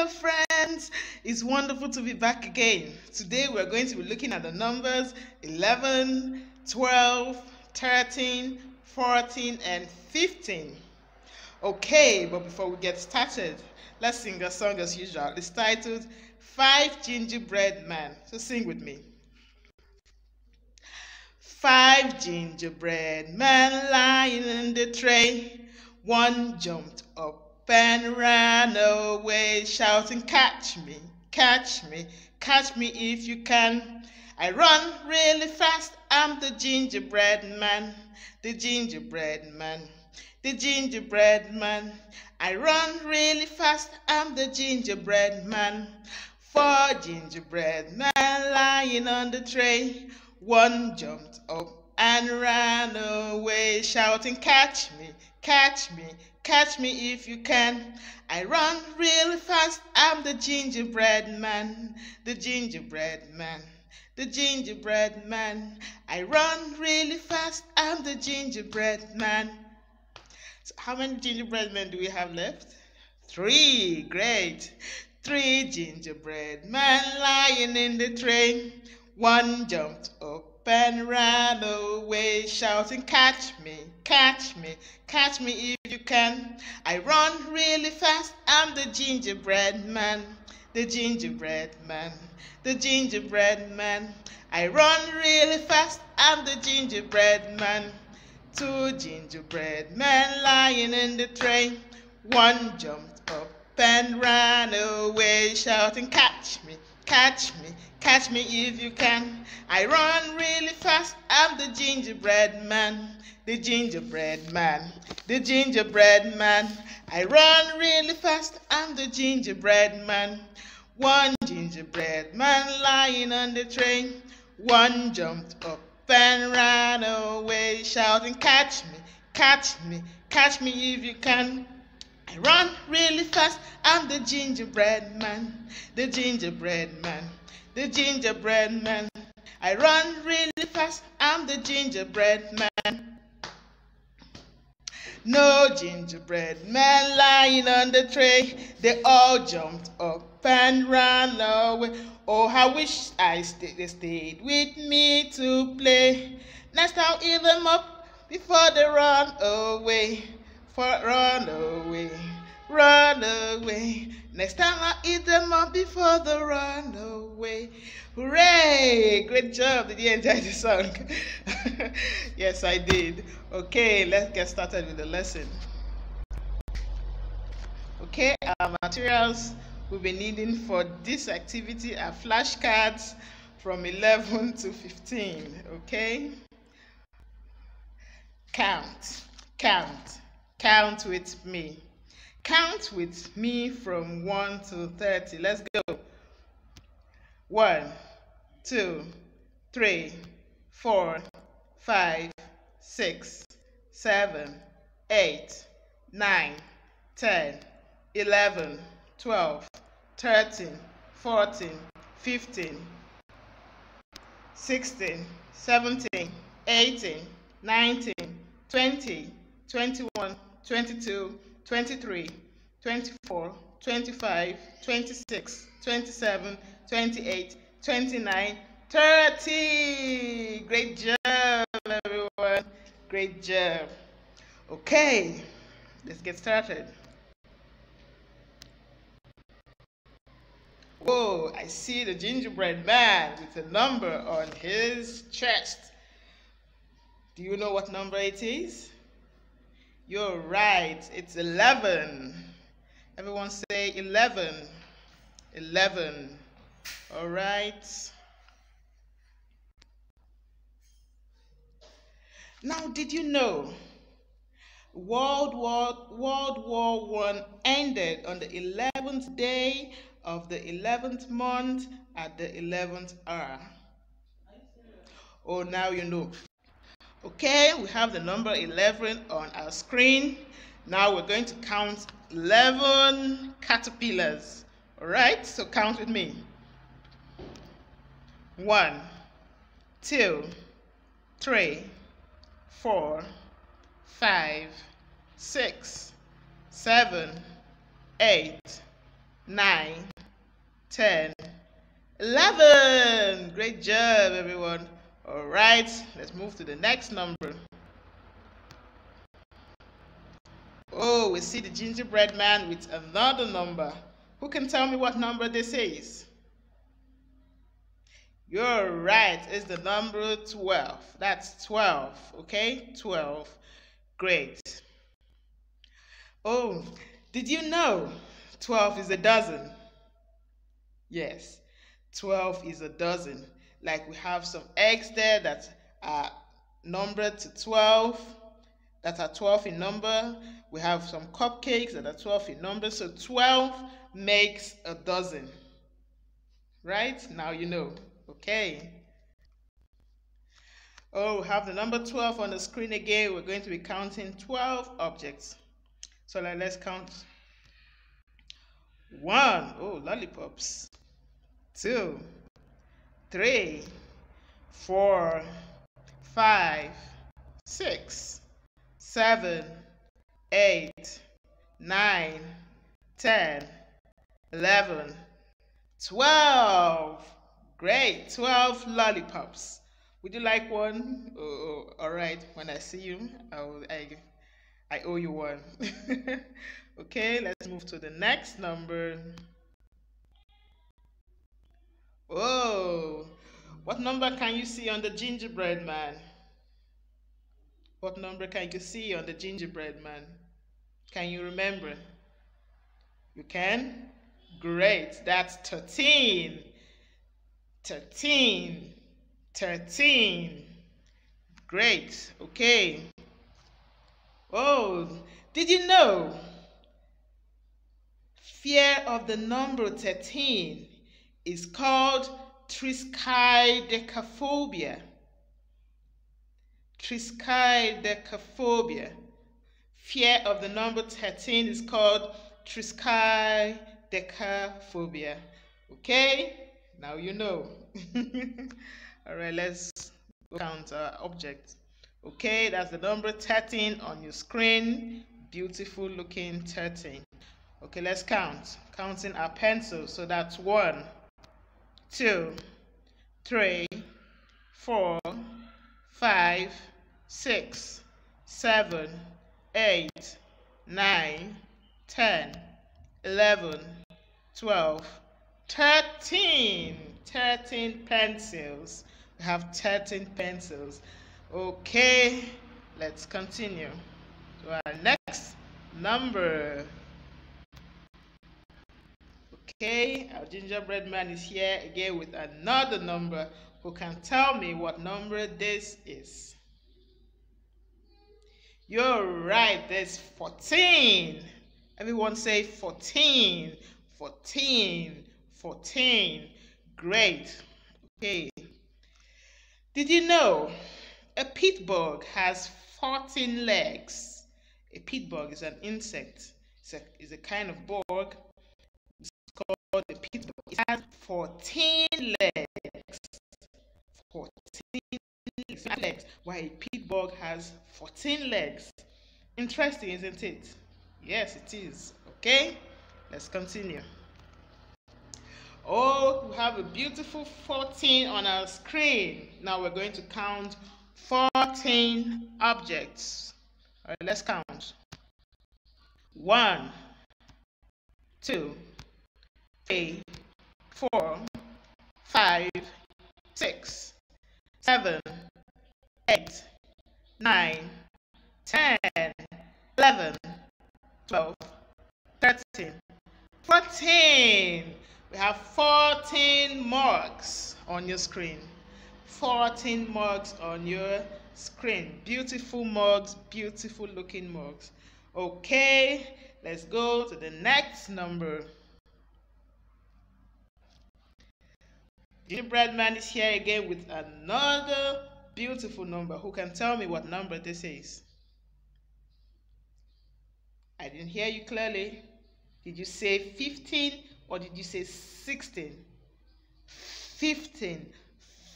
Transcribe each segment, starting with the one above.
Hello, friends. It's wonderful to be back again. Today, we're going to be looking at the numbers 11, 12, 13, 14, and 15. Okay, but before we get started, let's sing a song as usual. It's titled Five Gingerbread Men. So sing with me. Five gingerbread men lying in the tray. One jumped up and ran away, shouting, Catch me, catch me, catch me if you can. I run really fast, I'm the gingerbread man, the gingerbread man, the gingerbread man. I run really fast, I'm the gingerbread man. Four gingerbread men lying on the tray. One jumped up and ran away, shouting, Catch me, catch me, Catch me if you can. I run really fast. I'm the gingerbread man. The gingerbread man. The gingerbread man. I run really fast. I'm the gingerbread man. So how many gingerbread men do we have left? Three. Great. Three gingerbread men lying in the train. One jumped up and ran away, shouting, Catch me, catch me, catch me can. I run really fast, I'm the gingerbread man, the gingerbread man, the gingerbread man. I run really fast, I'm the gingerbread man. Two gingerbread men lying in the tray. One jumped up and ran away, shouting, Catch me, catch me, Catch me if you can. I run really fast. I'm the gingerbread man. The gingerbread man. The gingerbread man. I run really fast. I'm the gingerbread man. One gingerbread man lying on the train. One jumped up and ran away, shouting, Catch me, catch me, catch me if you can. I run really fast. I'm the gingerbread man. The gingerbread man the gingerbread man. I run really fast, I'm the gingerbread man. No gingerbread man lying on the tray. They all jumped up and ran away. Oh, I wish I stayed, they stayed with me to play. Next I'll eat them up before they run away. For run away, run away. Next time I eat them up before the run away. Hooray! Great job. Did you enjoy the song? yes, I did. Okay, let's get started with the lesson. Okay, our materials we'll be needing for this activity are flashcards from 11 to 15. Okay? Count, count, count with me. Count with me from 1 to 30. Let's go. 1, 2, 3, 4, 5, 6, 7, 8, 9, 10, 11, 12, 13, 14, 15, 16, 17, 18, 19, 20, 21, 22, 23, 24, 25, 26, 27, 28, 29, 30. Great job, everyone. Great job. Okay, let's get started. Whoa, I see the gingerbread man with a number on his chest. Do you know what number it is? You're right, it's 11. Everyone say 11. 11. All right. Now, did you know World War, World War One ended on the 11th day of the 11th month at the 11th hour? Oh, now you know. Okay, we have the number 11 on our screen. Now we're going to count 11 caterpillars. All right, so count with me. One, two, three, four, five, six, seven, eight, 9, 10, 11. Great job, everyone. All right, let's move to the next number. Oh, we see the gingerbread man with another number. Who can tell me what number this is? You're right, it's the number 12. That's 12, okay? 12. Great. Oh, did you know 12 is a dozen? Yes, 12 is a dozen. Like we have some eggs there that are numbered to 12, that are 12 in number. We have some cupcakes that are 12 in number. So 12 makes a dozen. Right? Now you know. Okay. Oh, we have the number 12 on the screen again. We're going to be counting 12 objects. So let's count. One. Oh, lollipops. Two, three, four, five, six, seven, eight, nine, ten, eleven, twelve. Great, 12 lollipops. Would you like one? Oh, all right. When I see you, I, will, I, I owe you one. okay, let's move to the next number. Oh, what number can you see on the gingerbread man? What number can you see on the gingerbread man? Can you remember? You can? Great, that's 13. 13. 13. Great. Okay. Oh, did you know? Fear of the number 13 is called triskaidekaphobia. Triskaidekaphobia. Fear of the number 13 is called triskaidekaphobia. Okay? Now you know. All right, let's count our object. Okay, that's the number 13 on your screen. Beautiful looking 13. Okay, let's count. Counting our pencils. So that's one, two, three, four, five, six, seven, eight, nine, ten, eleven, twelve. 13 13 pencils. We have 13 pencils. Okay let's continue. To our next number okay our gingerbread man is here again with another number who can tell me what number this is you're right there's 14 everyone say 14 14 14. Great. Okay. Did you know a pit bug has 14 legs? A pit bug is an insect. It's a, it's a kind of bug. Pit. It has 14 legs. 14 legs. While a pit bug has 14 legs. Interesting, isn't it? Yes, it is. Okay, let's continue. Oh, we have a beautiful 14 on our screen. Now we're going to count 14 objects. All right, let's count. One, two, three, four, five, six, seven, eight, nine, ten, eleven, twelve, thirteen, fourteen. We have 14 mugs on your screen. 14 mugs on your screen. Beautiful mugs, beautiful looking mugs. Okay, let's go to the next number. Gingerbread Man is here again with another beautiful number. Who can tell me what number this is? I didn't hear you clearly. Did you say 15 or did you say 16? 15.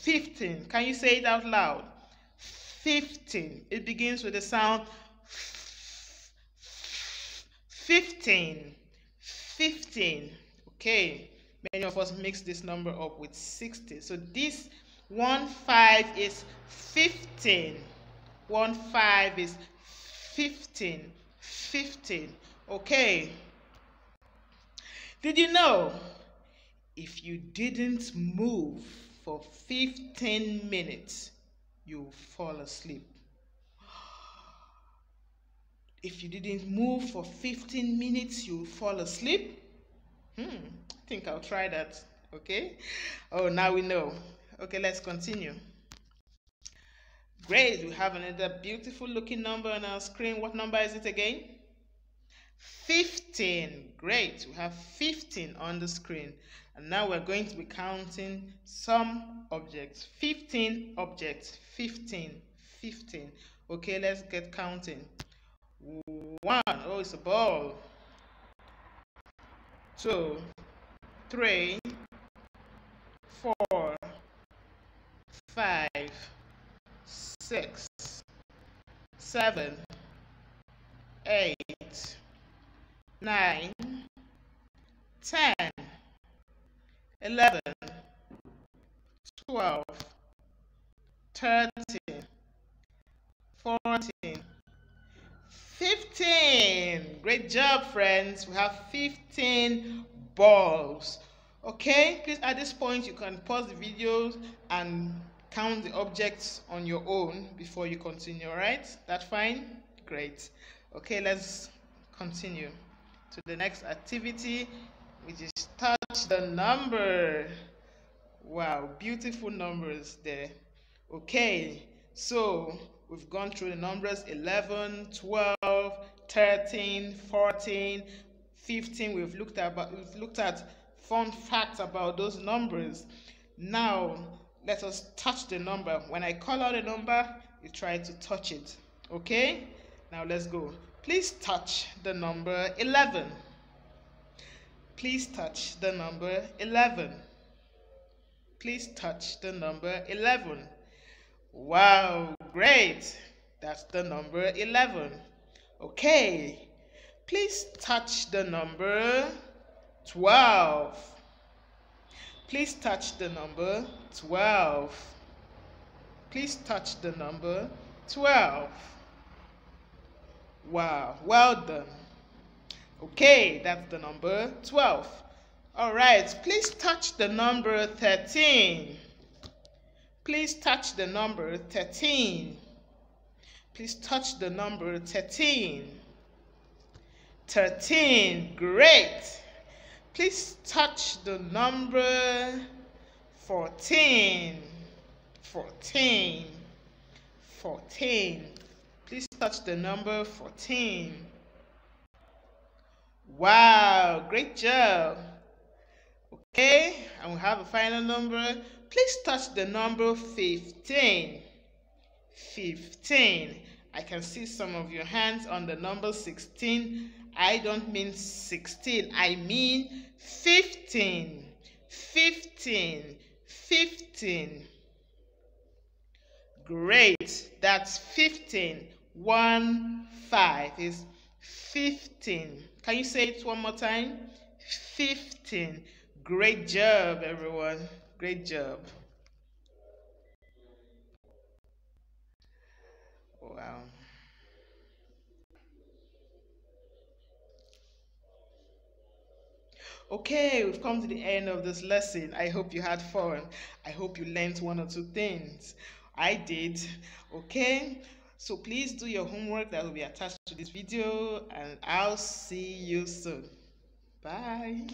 15. Can you say it out loud? 15. It begins with the sound 15. 15. Okay, many of us mix this number up with 60. So this 1 5 is 15. 1 5 is 15. 15. Okay. Did you know if you didn't move for 15 minutes, you fall asleep? If you didn't move for 15 minutes, you fall asleep? Hmm, think I'll try that. Okay. Oh, now we know. Okay, let's continue. Great, we have another beautiful looking number on our screen. What number is it again? 15. Great, we have 15 on the screen. And now we're going to be counting some objects. 15 objects. 15. 15. Okay, let's get counting. One. Oh, it's a ball. Two. Three. Four. Five. Six. Seven. Eight nine, ten, eleven, twelve, thirteen, fourteen, fifteen. Great job, friends. We have 15 balls. Okay, please at this point you can pause the videos and count the objects on your own before you continue, all right? That fine? Great. Okay, let's continue to the next activity, which is touch the number. Wow, beautiful numbers there. Okay, so we've gone through the numbers 11, 12, 13, 14, 15. We've looked at but we've looked at fun facts about those numbers. Now, let us touch the number. When I call out a number, you try to touch it. Okay? Now let's go. Please touch the number 11. Please touch the number 11. Please touch the number 11. Wow, great. That's the number 11. Okay. Please touch the number 12. Please touch the number 12. Please touch the number 12. Wow, well done. Okay, that's the number 12. All right, please touch the number 13. Please touch the number 13. Please touch the number 13. 13, great. Please touch the number 14. 14. 14. Please touch the number 14. Wow, great job. Okay, and we have a final number. Please touch the number 15. 15. I can see some of your hands on the number 16. I don't mean 16. I mean 15. 15. 15. Great. That's 15. 1 5 is 15. Can you say it one more time? 15. Great job, everyone. Great job. Wow. Okay, we've come to the end of this lesson. I hope you had fun. I hope you learned one or two things. I did. Okay. So please do your homework that will be attached to this video and I'll see you soon. Bye.